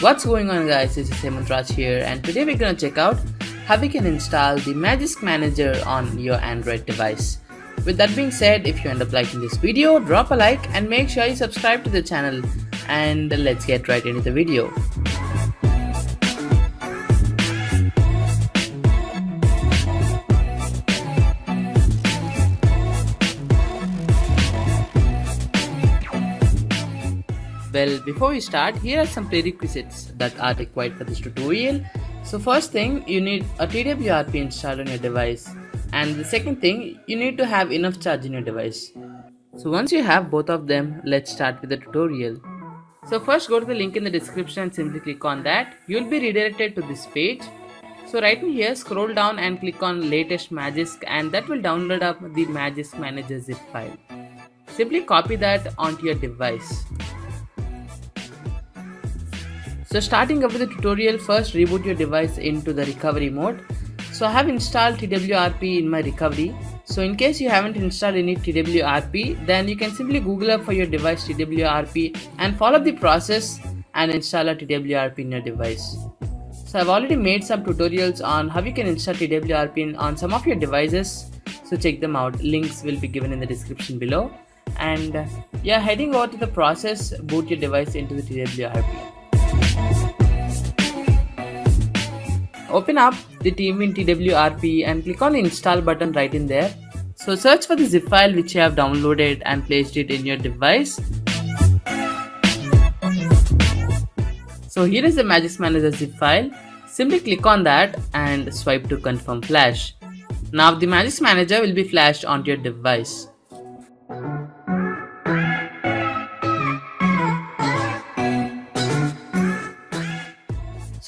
What's going on guys, this is Raj here and today we're gonna check out how we can install the Magisk Manager on your Android device. With that being said, if you end up liking this video, drop a like and make sure you subscribe to the channel and let's get right into the video. Well, before we start, here are some prerequisites that are required for this tutorial. So first thing, you need a TWRP installed on your device. And the second thing, you need to have enough charge in your device. So once you have both of them, let's start with the tutorial. So first go to the link in the description and simply click on that. You'll be redirected to this page. So right in here, scroll down and click on latest Magisk and that will download up the Magisk Manager zip file. Simply copy that onto your device. So starting up with the tutorial, first reboot your device into the recovery mode. So I have installed TWRP in my recovery. So in case you haven't installed any TWRP, then you can simply Google up for your device TWRP and follow the process and install a TWRP in your device. So I've already made some tutorials on how you can install TWRP on some of your devices. So check them out. Links will be given in the description below. And yeah, heading over to the process, boot your device into the TWRP. Open up the team in TWRP and click on install button right in there. So search for the zip file which you have downloaded and placed it in your device. So here is the Magisk Manager zip file. Simply click on that and swipe to confirm flash. Now the Magisk Manager will be flashed onto your device.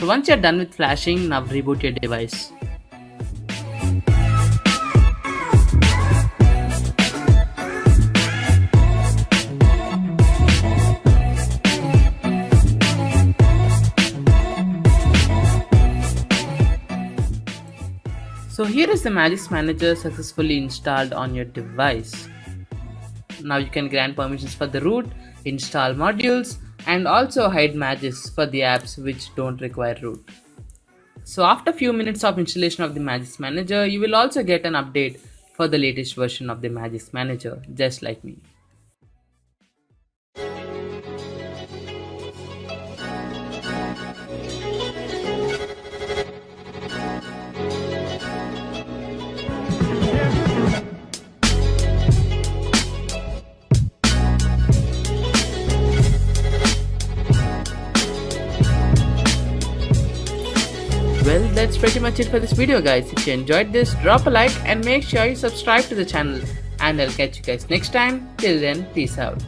So once you're done with flashing, now reboot your device. So here is the Magisk Manager successfully installed on your device. Now you can grant permissions for the root, install modules, and also hide Magisk for the apps which don't require root. So after few minutes of installation of the Magisk Manager, you will also get an update for the latest version of the Magisk Manager, just like me. Well, that's pretty much it for this video guys. If you enjoyed this, drop a like and make sure you subscribe to the channel. And I'll catch you guys next time. Till then, peace out.